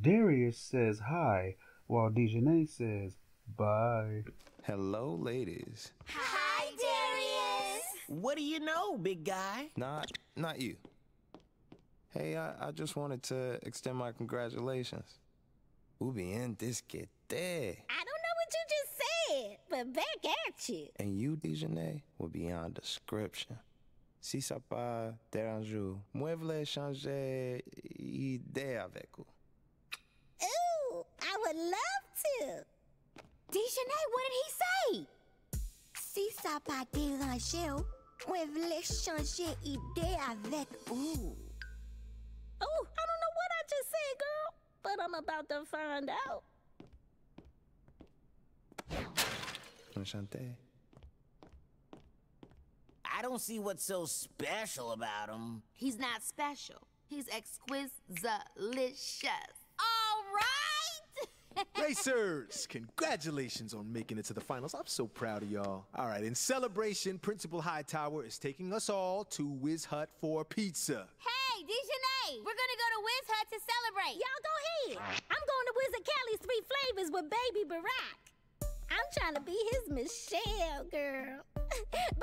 Darius says hi, while Dijonay says bye. Hello, ladies. Hi, Darius. What do you know, big guy? Not, not you. Hey, I, I just wanted to extend my congratulations. Ou bien disquete. I don't know what you just said, but back at you. And you, Dijonay, were beyond description. Si ça pas dérange, moi voulais changer idée avec vous. Ooh, I would love to. Dijonay, what did he say? Si ça pas dérange, moi voulais changer idée avec vous. Oh, I don't know what I just said, girl, but I'm about to find out. Enchanté. I don't see what's so special about him. He's not special. He's exquisite-licious. All right! Racers, congratulations on making it to the finals. I'm so proud of y'all. All right, in celebration, Principal Hightower is taking us all to Wiz Hut for pizza. Hey, Dijonay, we're gonna go to Wiz Hut to celebrate. Y'all go ahead. I'm going to Wizard Kelly's Three Flavors with Baby Barack. I'm trying to be his Michelle, girl. Bye!